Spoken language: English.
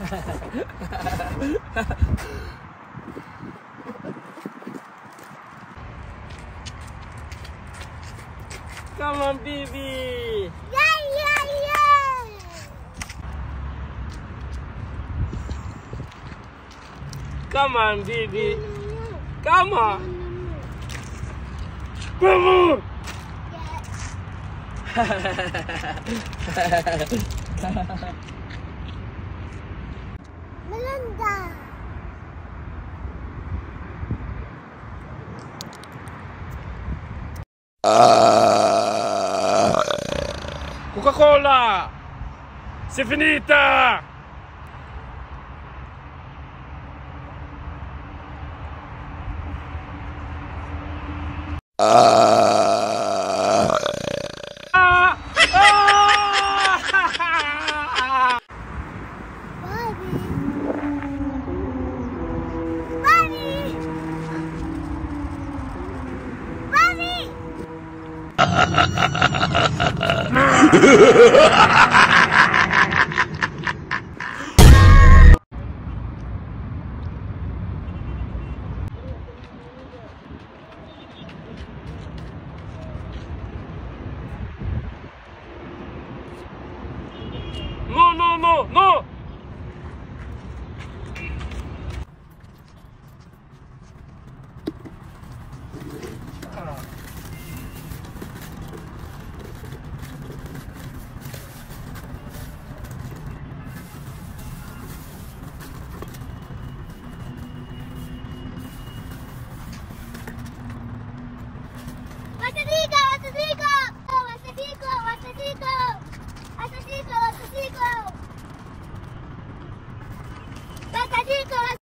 哈哈哈哈哈！Come on, baby. Yeah, yeah, yeah. Come on, baby. Come on. Come on. Melinda. Uh Coca-Cola! Se finita! Ah. Ah. Ah. Bobby. Bobby. Bobby. Ha ha ha ha!